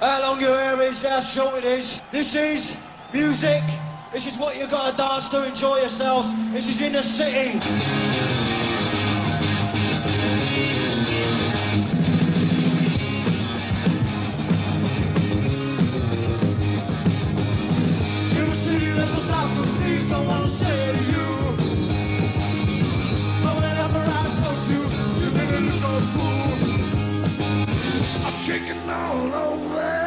How long your hair is, how short it is. This is music. This is what you gotta dance to enjoy yourselves. This is in the city. chicken all over.